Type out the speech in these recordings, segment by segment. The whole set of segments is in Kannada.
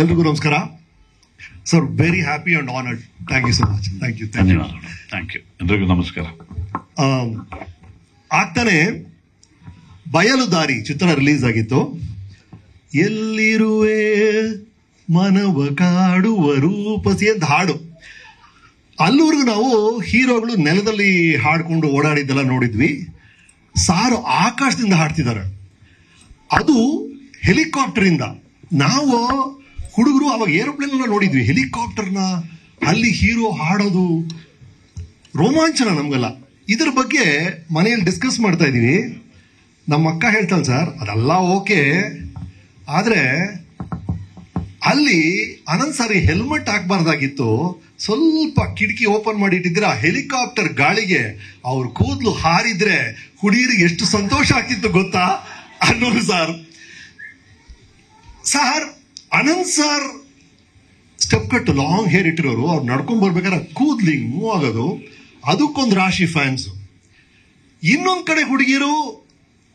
ಎಲ್ರಿಗೂ ನಮಸ್ಕಾರ. Sir very happy and honoured thank you so much thank you thank you ಧನ್ಯವಾದಗಳು. ಥ್ಯಾಂಕ್ ಯು ಎಲ್ರಿಗೂ ನಮಸ್ಕಾರ. ಆಗ್ತಾನೆ ಬಯಲು ದಾರಿ ಚಿತ್ರ ರಿಲೀಸ್ ಆಗಿತ್ತು. ಎಲ್ಲಿರುವೆ ಮನವ ಕಾಡುವ ರೂಪಸಿ ಅಂತ ಹಾಡು. ಅಲ್ಲಿವರೆಗೂ ನಾವು ಹೀರೋಗಳು ನೆಲದಲ್ಲಿ ಹಾಡ್ಕೊಂಡು ಓಡಾಡಿದ್ದೆಲ್ಲ ನೋಡಿದ್ವಿ. ಸಾರು ಆಕಾಶದಿಂದ ಹಾಡ್ತಿದ್ದಾರೆ. ಅದು ಹೆಲಿಕಾಪ್ಟರ್ ಇಂದ. ನಾವು ಹುಡುಗರು ಅವಾಗ ಏರೋಪ್ಲೇನ್ ನೋಡಿದ್ವಿ, ಹೆಲಿಕಾಪ್ಟರ್ನ, ಅಲ್ಲಿ ಹೀರೋ ಹಾಡೋದು. ರೋಮಾಂಚನ ನಮ್ಗೆಲ್ಲ. ಇದ್ರ ಬಗ್ಗೆ ಮನೆಯಲ್ಲಿ ಡಿಸ್ಕಸ್ ಮಾಡ್ತಾ ಇದೀವಿ ನಮ್ಮ ಅಕ್ಕ ಹೇಳ್ತಾಳೆ ಸರ್, ಅದೆಲ್ಲ ಓಕೆ. ಆದ್ರೆ, ಅಲ್ಲಿ ಅನಂತ್ ಸಾರಿ ಹೆಲ್ಮೆಟ್ ಹಾಕ್ಬಾರ್ದಾಗಿತ್ತು. ಸ್ವಲ್ಪ ಕಿಟಕಿ ಓಪನ್ ಮಾಡಿ ಇಟ್ಟಿದ್ರೆ ಆ ಹೆಲಿಕಾಪ್ಟರ್ ಗಾಳಿಗೆ ಅವ್ರ ಕೂದಲು ಹಾರಿದ್ರೆ ಹುಡುಗಿರಿಗೆ ಎಷ್ಟು ಸಂತೋಷ ಆಗ್ತಿತ್ತು ಗೊತ್ತಾ ಅನ್ನೋದು sir. Sir Ananth sir step cut long hair ಇಟ್ಟಿರೋರು, ಅವ್ರು ನಡ್ಕೊಂಡ್ ಬರ್ಬೇಕಾದ್ರೆ ಕೂದ್ಲಿ ಮೂವ್ ಆಗೋದು. ಅದಕ್ಕೊಂದು ರಾಶಿ ಫ್ಯಾನ್ಸ್ ಇನ್ನೊಂದ್ ಕಡೆ ಹುಡುಗಿರು,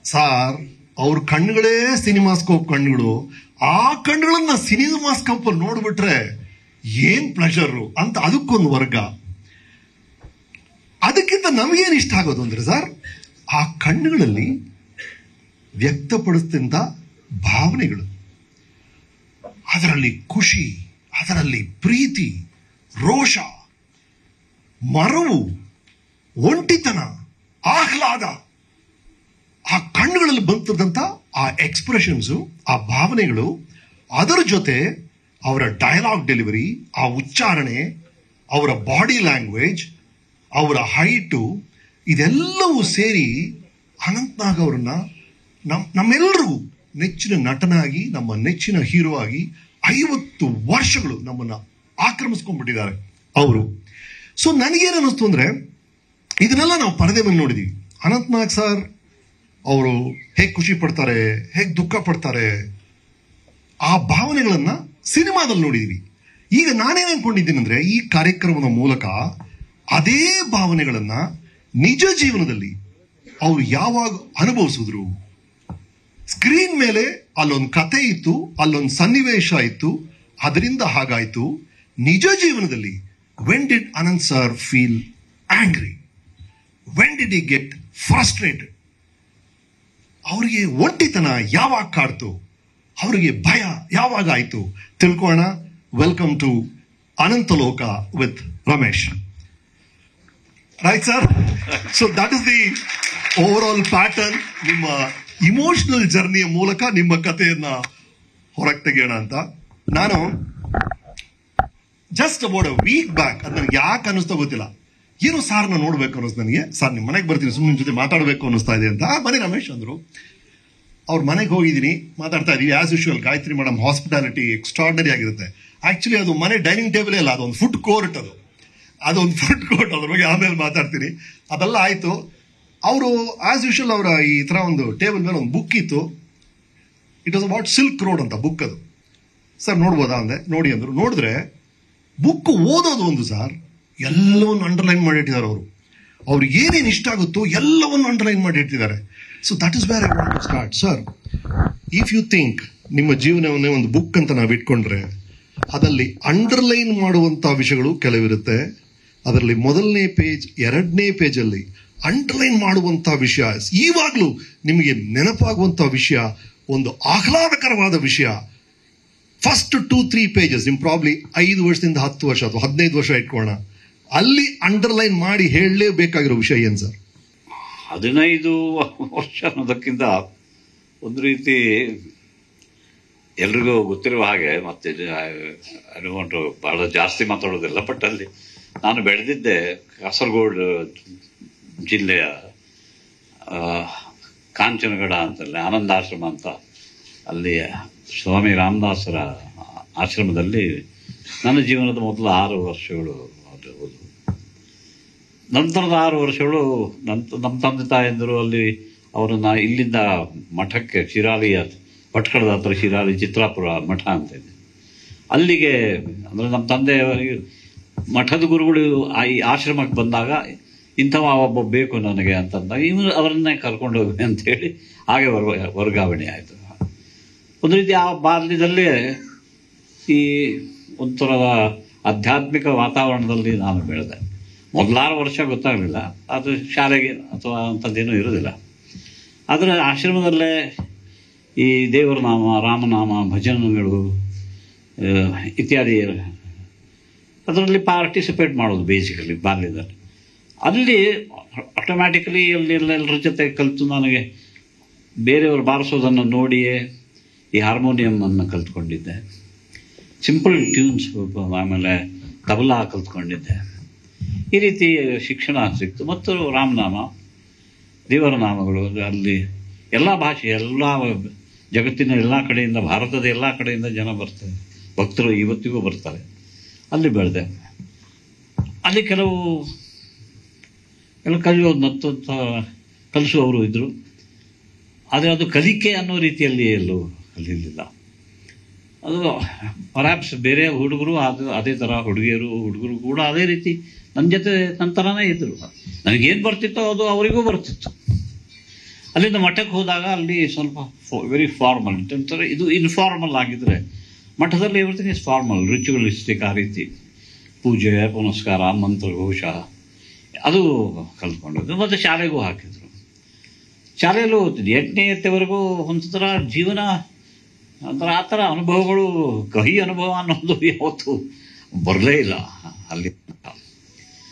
ಸಾರ್, ಅವ್ರ ಕಣ್ಣುಗಳೇ ಸಿನಿಮಾಸ್ಕೋಪ್ ಕಣ್ಣುಗಳು ಆ ಕಣ್ಣುಗಳನ್ನ ಸಿನಿಮಾಸ್ಕೋಪ್ ಅಲ್ಲಿ ನೋಡ್ಬಿಟ್ರೆ ಏನ್ ಪ್ಲೆಷರ್ ಅಂತ ಅದಕ್ಕೊಂದು ವರ್ಗ. ಅದಕ್ಕಿಂತ ನಮಗೇನು ಇಷ್ಟ ಆಗೋದು ಅಂದ್ರೆ, ಸರ್, ಆ ಕಣ್ಣುಗಳಲ್ಲಿ ವ್ಯಕ್ತಪಡಿಸ್ತಿದ್ದ ಭಾವನೆಗಳು. ಅದರಲ್ಲಿ ಖುಷಿ, ಅದರಲ್ಲಿ ಪ್ರೀತಿ, ರೋಷ, ಮರವು, ಒಂಟಿತನ, ಆಹ್ಲಾದ. ಆ ಕಣ್ಣುಗಳಲ್ಲಿ ಬಂತಿದ್ದಂತ ಆ ಎಕ್ಸ್ಪ್ರೆಷನ್ಸು ಆ ಭಾವನೆಗಳು, ಅದರ ಜೊತೆ ಅವರ ಡಯಲಾಗ್ ಡೆಲಿವರಿ ಆ ಉಚ್ಚಾರಣೆ, ಅವರ ಬಾಡಿ ಲ್ಯಾಂಗ್ವೇಜ್ ಅವರ ಹೈಟು ಇದೆಲ್ಲವೂ ಸೇರಿ ಅನಂತ್ನಾಗ್ ಅವರನ್ನ ನಮ್ಮ ನಮ್ಮೆಲ್ಲರಿಗೂ ನೆಚ್ಚಿನ ನಟನಾಗಿ, ನಮ್ಮ ನೆಚ್ಚಿನ ಹೀರೋ ಆಗಿ ಐವತ್ತು ವರ್ಷಗಳು ನಮ್ಮನ್ನ ಆಕ್ರಮಿಸ್ಕೊಂಡ್ಬಿಟ್ಟಿದ್ದಾರೆ. ಅವರು. ಸೊ ನನಗೇನು ಅನ್ನಿಸ್ತು ಅಂದ್ರೆ, ಇದನ್ನೆಲ್ಲ ನಾವು ಪರದೆ ಮೇಲೆ ನೋಡಿದೀವಿ. ಅನಂತನಾಗ್ ಸರ್, ಅವರು ಹೇಗೆ ಖುಷಿ ಪಡ್ತಾರೆ, ಹೇಗೆ ದುಃಖ ಪಡ್ತಾರೆ, ಆ ಭಾವನೆಗಳನ್ನ ಸಿನಿಮಾದಲ್ಲಿ ನೋಡಿದೀವಿ. ಈಗ ನಾನೇನು ಅನ್ಕೊಂಡಿದ್ದೀನಿ ಅಂದ್ರೆ, ಈ ಕಾರ್ಯಕ್ರಮದ ಮೂಲಕ ಅದೇ ಭಾವನೆಗಳನ್ನ ನಿಜ ಜೀವನದಲ್ಲಿ ಅವರು ಯಾವಾಗ ಅನುಭವಿಸಿದ್ರು ಸ್ಕ್ರೀನ್ ಮೇಲೆ ಅಲ್ಲೊಂದು ಕತೆ ಇತ್ತು, ಅಲ್ಲೊಂದು ಸನ್ನಿವೇಶ ಇತ್ತು. ಅದರಿಂದ ಹಾಗಾಯಿತು. ನಿಜ ಜೀವನದಲ್ಲಿ when did Ananth sir feel angry when did he get frustrated ಅವರಿಗೆ ಒಂಟಿತನ ಯಾವಾಗ ಕಾಡ್ತು? ಅವರಿಗೆ ಭಯ ಯಾವಾಗ ಆಯಿತು? ತಿಳ್ಕೋಣ welcome to Ananthaloka with Ramesh. Right sir so that is the overall pattern ನಿಮ್ಮ ಇಮೋಷನಲ್ ಜರ್ನಿಯ ಮೂಲಕ ನಿಮ್ಮ ಕಥೆಯನ್ನ ಹೊರಗೆ ತೆಗೆಯೋಣ ಅಂತ. ನಾನು just about a week back ಅದು ನನಗೆ ಯಾಕೆ ಅನ್ನಿಸ್ತಾ ಗೊತ್ತಿಲ್ಲ. ಏನು ಸಾರ್ ನಾನು ನೋಡ್ಬೇಕು ಅನ್ನಿಸ್ತು ನನಗೆ? ಸರ್ ನಿಮ್ಮ ಮನೆಗೆ ಬರ್ತೀನಿ ಸುಮ್ಮನೆ ಜೊತೆ ಮಾತಾಡಬೇಕು ಅನ್ನಿಸ್ತಾ ಇದೆ ಅಂತ. ಬನ್ನಿ ರಮೇಶ್ ಅಂದರು. ಅವ್ರ ಮನೆಗೆ ಹೋಗಿದ್ದೀನಿ, ಮಾತಾಡ್ತಾ ಇದೀವಿ. As usual Gayathri madam hospitality extraordinary ಆಗಿರುತ್ತೆ. ಆಕ್ಚುಲಿ ಅದು ಮನೆ ಡೈನಿಂಗ್ ಟೇಬಲೇ ಅಲ್ಲ, ಅದೊಂದು ಫುಡ್ ಕೋರ್ಟ್ ಅದು. ಅದೊಂದು ಫುಡ್ ಕೋರ್ಟ್ ಅದ್ರ ಬಗ್ಗೆ ಆಮೇಲೆ ಮಾತಾಡ್ತೀನಿ. ಅದೆಲ್ಲ ಆಯ್ತು. ಅವರು ಆಸ್ ಯೂಶಲ್ ಅವರ ಈ ತರ ಒಂದು ಟೇಬಲ್ ಮೇಲೆ ಒಂದು ಬುಕ್ ಇತ್ತು. It was about silk road ಅಂತ ಬುಕ್ ಅದು. ಸರ್ ನೋಡ್ಬೋದಾ ಅಂದೆ? ನೋಡಿ ಅಂದ್ರು. ನೋಡಿದ್ರೆ ಬುಕ್ ಓದೋದು ಒಂದು ಸರ್ ಎಲ್ಲವನ್ನು ಅಂಡರ್ಲೈನ್ ಮಾಡಿಟ್ಟಿದ್ದಾರೆ ಅವರು. ಅವ್ರಿಗೆ ಏನೇನು ಇಷ್ಟ ಆಗುತ್ತೋ ಎಲ್ಲವನ್ನು ಅಂಡರ್ಲೈನ್ ಮಾಡಿ ಇಟ್ಟಿದ್ದಾರೆ so that is where I want to start sir if you think ನಿಮ್ಮ ಜೀವನವನ್ನೇ ಒಂದು ಬುಕ್ ಅಂತ ನಾವು ಇಟ್ಕೊಂಡ್ರೆ ಅದರಲ್ಲಿ ಅಂಡರ್ಲೈನ್ ಮಾಡುವಂಥ ವಿಷಯಗಳು ಕೆಲವಿರುತ್ತೆ. ಅದರಲ್ಲಿ ಮೊದಲನೇ ಪೇಜ್ ಎರಡನೇ ಪೇಜಲ್ಲಿ ಅಂಡರ್ಲೈನ್ ಮಾಡುವಂತಹ ವಿಷಯ, ಈವಾಗಲೂ ನಿಮಗೆ ನೆನಪಾಗುವಂತಹ ವಿಷಯ, ಒಂದು ಆಹ್ಲಾದಕರವಾದ ವಿಷಯ. ಫಸ್ಟ್ ಟೂ ತ್ರೀ ಪೇಜಸ್ ನಿಮ್ ಪ್ರಾಬ್ಲಿ ಐದು ವರ್ಷದಿಂದ ಹತ್ತು ವರ್ಷ ಅಥವಾ ಹದಿನೈದು ವರ್ಷ ಇಟ್ಕೋಣ ಅಲ್ಲಿ ಅಂಡರ್ಲೈನ್ ಮಾಡಿ ಹೇಳಲೇಬೇಕಾಗಿರೋ ವಿಷಯ ಏನು ಸರ್? ಹದಿನೈದು ವರ್ಷ ಅನ್ನೋದಕ್ಕಿಂತ ಒಂದು ರೀತಿ ಎಲ್ರಿಗೂ ಗೊತ್ತಿರುವ ಹಾಗೆ, ಮತ್ತೆ ಅನುಕೊಂಡು ಬಹಳ ಜಾಸ್ತಿ ಮಾತಾಡೋದಿಲ್ಲ ಬಟ್ ಅಲ್ಲಿ ನಾನು ಬೆಳೆದಿದ್ದೆ ಕಾಸರಗೋಡು ಜಿಲ್ಲೆಯ ಕಾಂಚನಗಡ ಅಂತಲ್ಲಿ, ಆನಂದಾಶ್ರಮ ಅಂತ ಅಲ್ಲಿ ಸ್ವಾಮಿ ರಾಮದಾಸರ ಆಶ್ರಮದಲ್ಲಿ ನನ್ನ ಜೀವನದ ಮೊದಲ ಆರು ವರ್ಷಗಳು ಅದು. ನಂತರದ ಆರು ವರ್ಷಗಳು ನಮ್ಮ ತಂದೆ ತಾಯಂದಿರು ಅಲ್ಲಿ ಅವರನ್ನ ಇಲ್ಲಿಂದ ಮಠಕ್ಕೆ ಶಿರಾಲಿಯ ಭಟ್ಕಳದ ಹತ್ರ ಶಿರಾಲಿ ಚಿತ್ರಾಪುರ ಮಠ ಅಂತ ಇದೆ. ಅಲ್ಲಿಗೆ, ಅಂದರೆ ನಮ್ಮ ತಂದೆ ಮಠದ ಗುರುಗಳು ಆ ಈ ಆಶ್ರಮಕ್ಕೆ ಬಂದಾಗ ಇಂಥವ ಒಬ್ಬ ಬೇಕು ನನಗೆ ಅಂತಂದಾಗ ಇವನು ಅವರನ್ನೇ ಕರ್ಕೊಂಡು ಹೋಗಿ ಅಂತ ಹೇಳಿ ಹಾಗೆ ವರ್ಗ, ವರ್ಗಾವಣೆ ಆಯಿತು. ಒಂದು ರೀತಿ ಆ ಬಾಲ್ಯದಲ್ಲಿ ಈ ಒಂಥರದ ಆಧ್ಯಾತ್ಮಿಕ ವಾತಾವರಣದಲ್ಲಿ ನಾನು ಬೆಳೆದೆ. ಮೊದಲಾರು ವರ್ಷ ಗೊತ್ತಾಗಲಿಲ್ಲ. ಅದು ಶಾಲೆಗೆ ಅಥವಾ ಅಂಥದ್ದೇನೂ ಇರೋದಿಲ್ಲ. ಆದರೆ ಆಶ್ರಮದಲ್ಲೇ ಈ ದೇವರ ನಾಮ ರಾಮನಾಮ, ಭಜನೆಗಳು ಇತ್ಯಾದಿ ಅದರಲ್ಲಿ ಪಾರ್ಟಿಸಿಪೇಟ್ ಮಾಡೋದು ಬೇಸಿಕಲಿ ಬಾಲ್ಯದಲ್ಲಿ. ಅಲ್ಲಿ ಆಟೋಮ್ಯಾಟಿಕಲಿ ಅಲ್ಲಿ ಎಲ್ಲರ ಜೊತೆ ಕಲಿತು ನನಗೆ ಬೇರೆಯವರು ಬಾರಿಸೋದನ್ನು ನೋಡಿಯೇ ಈ ಹಾರ್ಮೋನಿಯಮನ್ನು ಕಲ್ತ್ಕೊಂಡಿದ್ದೆ. ಸಿಂಪಲ್ ಟ್ಯೂನ್ಸ್ ಆಮೇಲೆ ತಬಲಾ ಕಲ್ತ್ಕೊಂಡಿದ್ದೆ. ಈ ರೀತಿ ಶಿಕ್ಷಣ ಸಿಕ್ತು. ಮತ್ತು ರಾಮನಾಮ ದೇವರ ನಾಮಗಳು ಅಲ್ಲಿ ಎಲ್ಲ ಭಾಷೆ, ಎಲ್ಲ ಜಗತ್ತಿನ ಎಲ್ಲ ಕಡೆಯಿಂದ, ಭಾರತದ ಎಲ್ಲ ಕಡೆಯಿಂದ ಜನ ಬರ್ತಾರೆ. ಭಕ್ತರು ಇವತ್ತಿಗೂ ಬರ್ತಾರೆ. ಅಲ್ಲಿ ಬೆಳೆದೆ. ಅಲ್ಲಿ ಕೆಲವು ಎಲ್ಲ ಕಲಿಯೋದು ಕಲಿಸುವವರು ಇದ್ದರು ಆದರೆ ಅದು ಕಲಿಕೆ ಅನ್ನೋ ರೀತಿಯಲ್ಲಿ ಎಲ್ಲೂ ಅಲ್ಲಿರಲಿಲ್ಲ. ಅದು ಪರ್ಯಾಪ್ಸ್ ಬೇರೆ ಹುಡುಗರು ಅದು ಅದೇ ಥರ ಹುಡುಗಿಯರು, ಹುಡುಗರು ಕೂಡ ಅದೇ ರೀತಿ ನನ್ನ ಜೊತೆ ನನ್ನ ಥರನೇ ಇದ್ದರು ನನಗೇನು ಬರ್ತಿತ್ತೋ ಅದು ಅವರಿಗೂ ಬರ್ತಿತ್ತು. ಅಲ್ಲಿಂದ ಮಠಕ್ಕೆ ಹೋದಾಗ ಅಲ್ಲಿ ಸ್ವಲ್ಪ ವೆರಿ ಫಾರ್ಮಲ್ ಒಂಥರ ಇದು ಇನ್ಫಾರ್ಮಲ್ ಆಗಿದ್ದರೆ ಮಠದಲ್ಲಿ ಎವ್ರಿಥಿಂಗ್ ಇಸ್ ಫಾರ್ಮಲ್ ರಿಚುವಲಿಸ್ಟಿಕ್ ಆ ರೀತಿ. ಪೂಜೆ, ಪುನಸ್ಕಾರ, ಮಂತ್ರಘೋಷ ಅದು ಕಲ್ತ್ಕೊಂಡದ್ದು. ಮತ್ತು ಶಾಲೆಗೂ ಹಾಕಿದರು. ಶಾಲೆಯಲ್ಲೂ ಓದ್ತಿದ್ದೆ. ಎಂಟನೇ ಎತ್ತವರೆಗೂ ಒಂದು ಥರ ಜೀವನ, ಒಂಥರ ಆ ಥರ ಅನುಭವಗಳು, ಕಹಿ ಅನುಭವ ಅನ್ನೋದು ಯಾವತ್ತೂ ಬರಲೇ ಇಲ್ಲ. ಅಲ್ಲಿ